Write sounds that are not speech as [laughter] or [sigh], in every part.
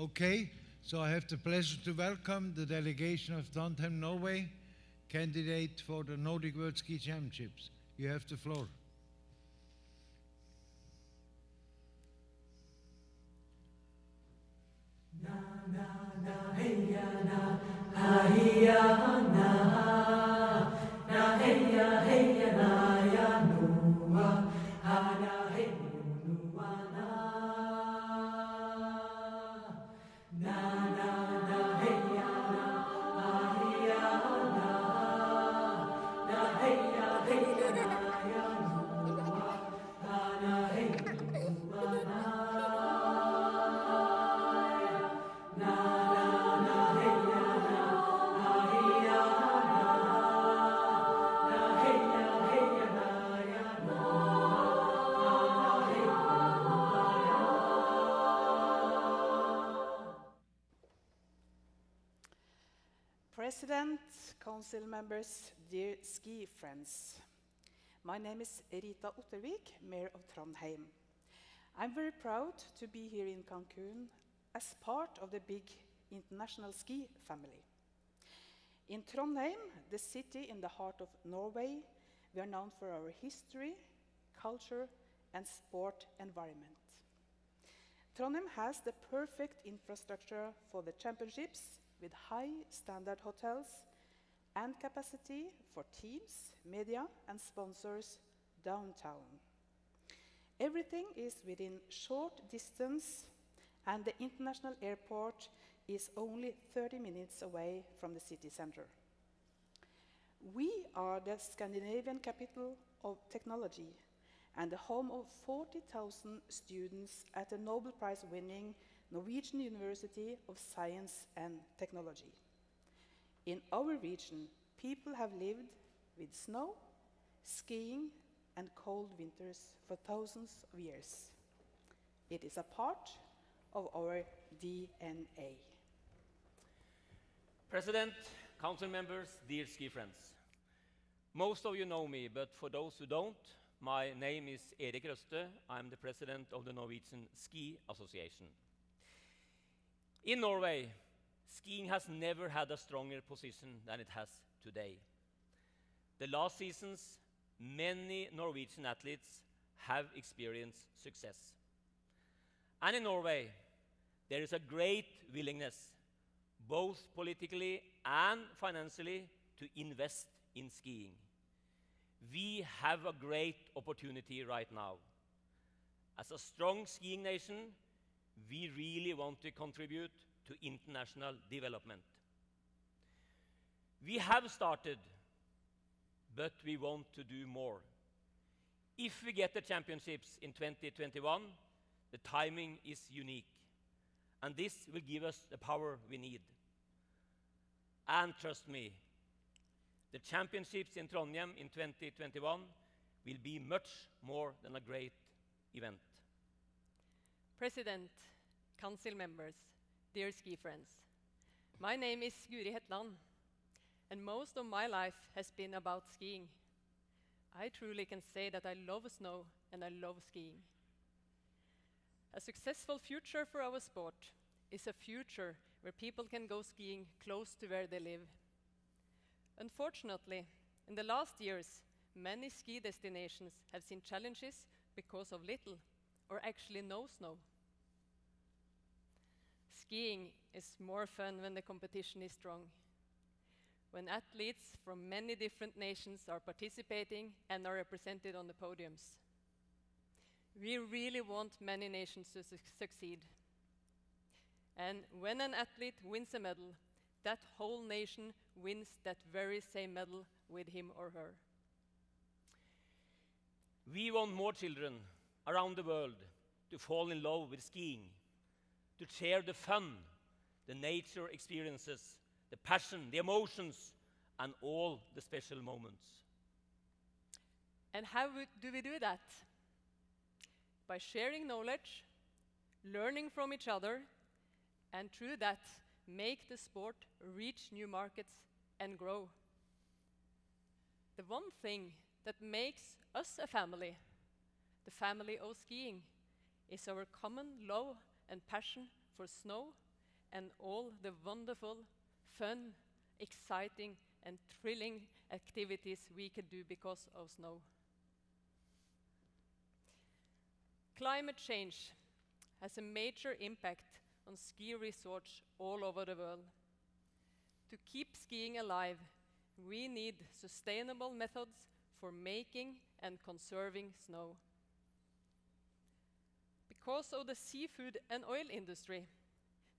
Okay, so I have the pleasure to welcome the delegation of Trondheim, Norway, candidate for the Nordic World Ski Championships. You have the floor. President, council members, dear ski friends. My name is Rita Ottervik, Mayor of Trondheim. I'm very proud to be here in Cancun as part of the big international ski family. In Trondheim, the city in the heart of Norway, we are known for our history, culture, and sport environment. Trondheim has the perfect infrastructure for the championships with high standard hotels and capacity for teams, media, and sponsors downtown. Everything is within short distance, and the international airport is only 30 minutes away from the city center. We are the Scandinavian capital of technology and the home of 40,000 students at the Nobel Prize winning Norwegian University of Science and Technology. In our region, people have lived with snow, skiing, and cold winters for thousands of years. It is a part of our DNA. President, council members, dear ski friends. Most of you know me, but for those who don't, my name is Erik Røste. I'm the president of the Norwegian Ski Association. In Norway, skiing has never had a stronger position than it has today. The last seasons, many Norwegian athletes have experienced success. And in Norway, there is a great willingness, both politically and financially, to invest in skiing. We have a great opportunity right now. As a strong skiing nation, we really want to contribute to international development. We have started, but we want to do more. If we get the championships in 2021, the timing is unique, and this will give us the power we need. And trust me, the championships in Trondheim in 2021 will be much more than a great event. President, council members, dear ski friends. My name is Guri Hetland, and most of my life has been about skiing. I truly can say that I love snow and I love skiing. A successful future for our sport is a future where people can go skiing close to where they live. Unfortunately, in the last years, many ski destinations have seen challenges because of little or actually no snow. Skiing is more fun when the competition is strong. When athletes from many different nations are participating and are represented on the podiums. We really want many nations to su- succeed. And when an athlete wins a medal, that whole nation wins that very same medal with him or her. We want more children around the world to fall in love with skiing, to share the fun, the nature experiences, the passion, the emotions, and all the special moments. And how do we do that? By sharing knowledge, learning from each other, and through that, make the sport reach new markets and grow. The one thing that makes us a family, the family of skiing, is our common love and passion for snow, and all the wonderful, fun, exciting, and thrilling activities we can do because of snow. Climate change has a major impact on ski resorts all over the world. To keep skiing alive, we need sustainable methods for making and conserving snow. Because of the seafood and oil industry,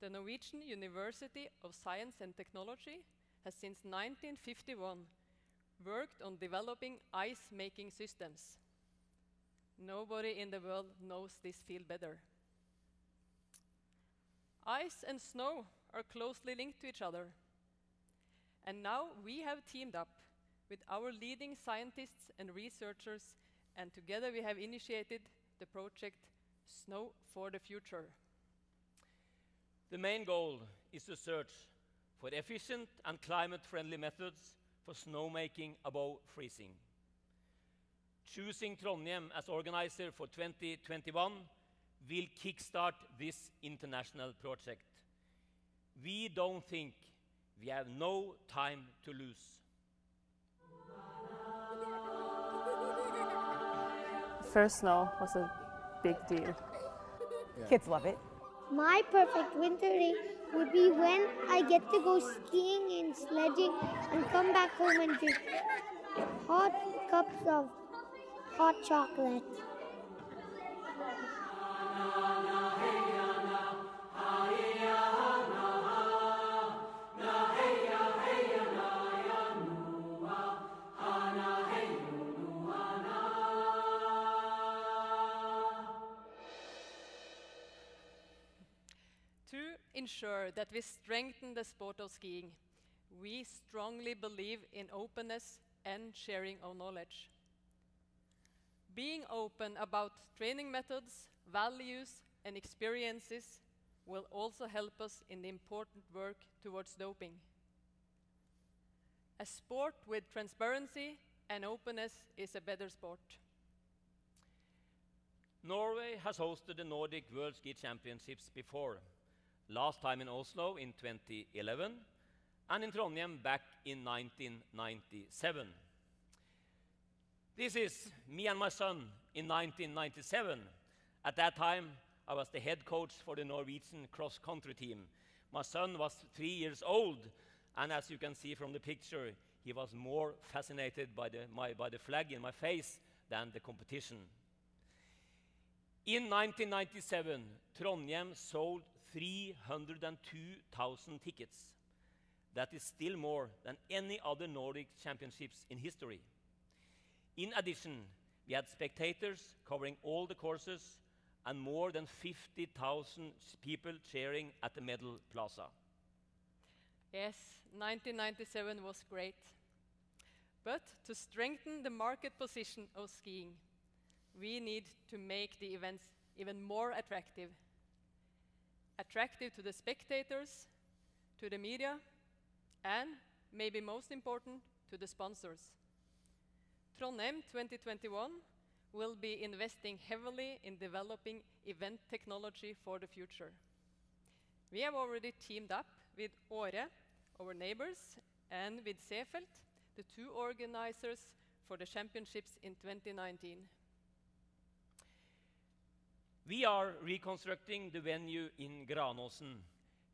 the Norwegian University of Science and Technology has since 1951 worked on developing ice making systems. Nobody in the world knows this field better. Ice and snow are closely linked to each other. And now we have teamed up with our leading scientists and researchers, and together we have initiated the project Snow for the Future. The main goal is to search for efficient and climate friendly methods for snowmaking above freezing. Choosing Trondheim as organizer for 2021 will kickstart this international project. We don't think we have no time to lose. First snow was a big deal. Kids love it. My perfect winter day would be when I get to go skiing and sledging and come back home and drink hot cups of hot chocolate. Ensure that we strengthen the sport of skiing, we strongly believe in openness and sharing of knowledge. Being open about training methods, values, and experiences will also help us in the important work towards doping. A sport with transparency and openness is a better sport. Norway has hosted the Nordic World Ski Championships before, last time in Oslo in 2011 and in Trondheim back in 1997. This is me and my son in 1997. At that time, I was the head coach for the Norwegian cross country team. My son was three years old, and as you can see from the picture, he was more fascinated by the, my, by the flag in my face than the competition. In 1997, Trondheim sold 302,000 tickets. That is still more than any other Nordic championships in history. In addition, we had spectators covering all the courses and more than 50,000 people cheering at the Medal Plaza. Yes, 1997 was great. But to strengthen the market position of skiing, we need to make the events even more attractive. Attractive to the spectators, to the media, and maybe most important, to the sponsors. Trondheim 2021 will be investing heavily in developing event technology for the future. We have already teamed up with Åre, our neighbors, and with Seefeld, the two organizers for the championships in 2019. We are reconstructing the venue in Granåsen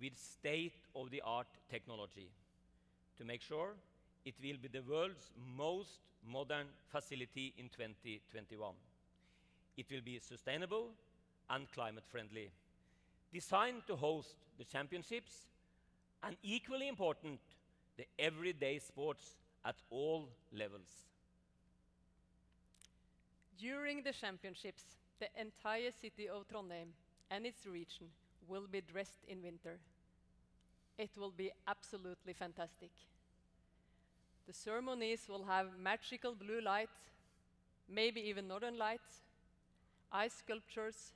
with state of the art technology to make sure it will be the world's most modern facility in 2021. It will be sustainable and climate friendly, designed to host the championships and, equally important, the everyday sports at all levels. During the championships, the entire city of Trondheim and its region will be dressed in winter. It will be absolutely fantastic. The ceremonies will have magical blue lights, maybe even northern lights, ice sculptures,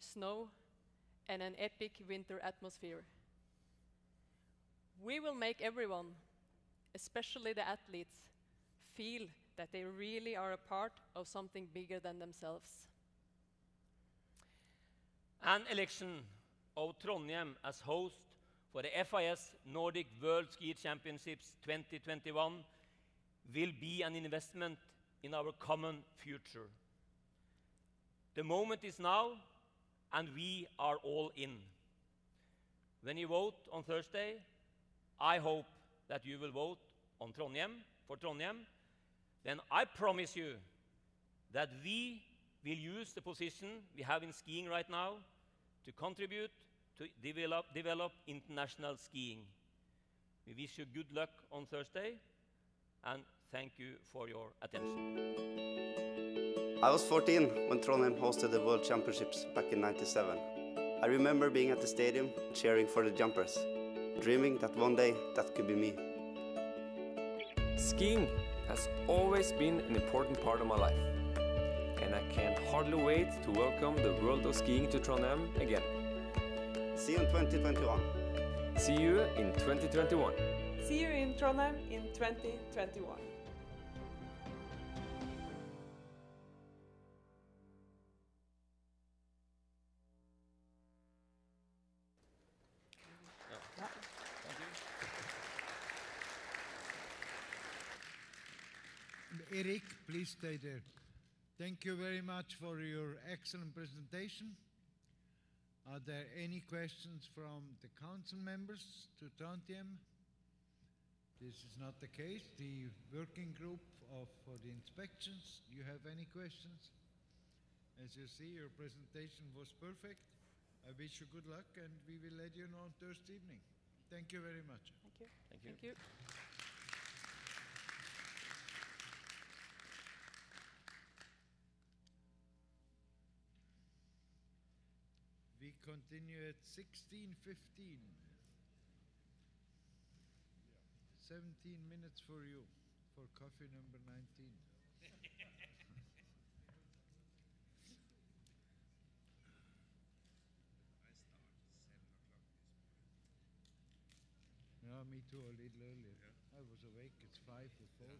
snow, and an epic winter atmosphere. We will make everyone, especially the athletes, feel that they really are a part of something bigger than themselves. An election of Trondheim as host for the FIS Nordic World Ski Championships 2021 will be an investment in our common future. The moment is now, and we are all in. When you vote on Thursday, I hope that you will vote on Trondheim for Trondheim. Then I promise you that we will use the position we have in skiing right now to contribute to develop, develop international skiing. We wish you good luck on Thursday and thank you for your attention. I was 14 when Trondheim hosted the World Championships back in 97. I remember being at the stadium cheering for the jumpers, dreaming that one day that could be me. Skiing has always been an important part of my life, and I can hardly wait to welcome the world of skiing to Trondheim again. See you in 2021. See you in 2021. See you in Trondheim in 2021. Eric, please stay there. Thank you very much for your excellent presentation. Are there any questions from the council members to Trondheim? This is not the case. The working group of, for the inspections, do you have any questions? As you see, your presentation was perfect. I wish you good luck and we will let you know on Thursday evening. Thank you very much. Thank you. Thank you. Thank you. Continue at 16:15. 17 minutes for you for coffee number 19. [laughs] Yeah, me too, a little earlier. I was awake, it's five or four.